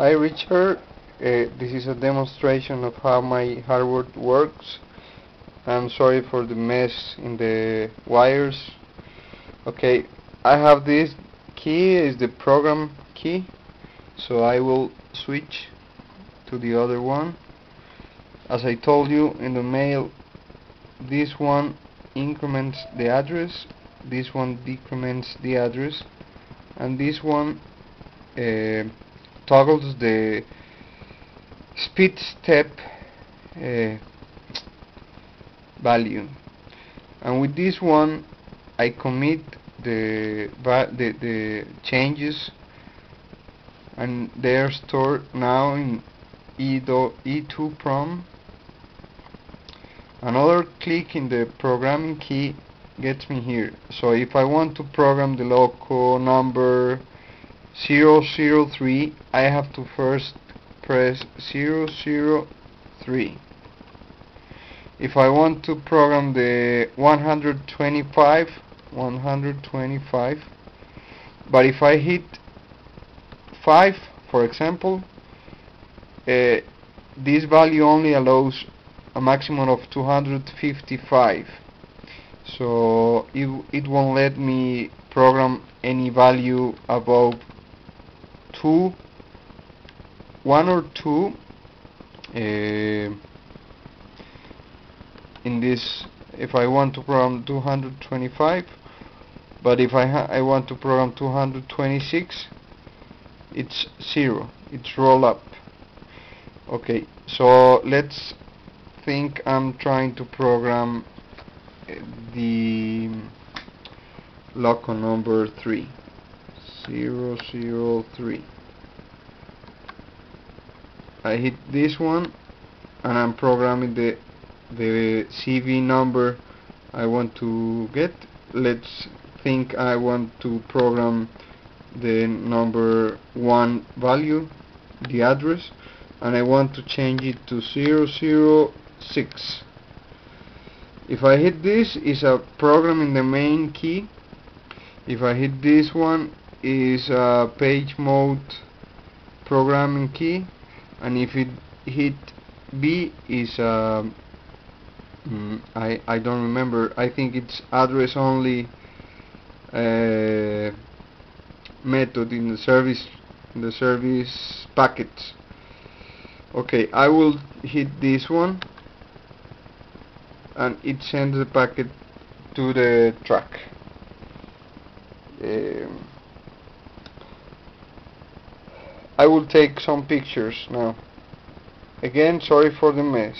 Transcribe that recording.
Hi Richard, uh, this is a demonstration of how my hardware works. I'm sorry for the mess in the wires. Okay, I have this key is the program key, so I will switch to the other one. As I told you in the mail, this one increments the address, this one decrements the address, and this one uh, toggles the speed step uh, value. And with this one I commit the, the, the changes and they are stored now in E2 prom. Another click in the programming key gets me here. So if I want to program the local number 003 I have to first press 003 if I want to program the 125 125 but if I hit 5 for example uh, this value only allows a maximum of 255 so it, it won't let me program any value above two one or two uh, in this if I want to program 225 but if I I want to program 226 it's zero it's roll up. Okay so let's think I'm trying to program uh, the local number 3 zero zero three. I hit this one and I'm programming the the CV number I want to get. Let's think I want to program the number one value the address and I want to change it to 006 if I hit this is a program in the main key. If I hit this one is a page mode programming key and if it hit B is uh, mm, I I don't remember. I think it's address only uh, method in the service in the service packets. Okay I will hit this one and it sends the packet to the track. Um, I will take some pictures now. Again sorry for the mess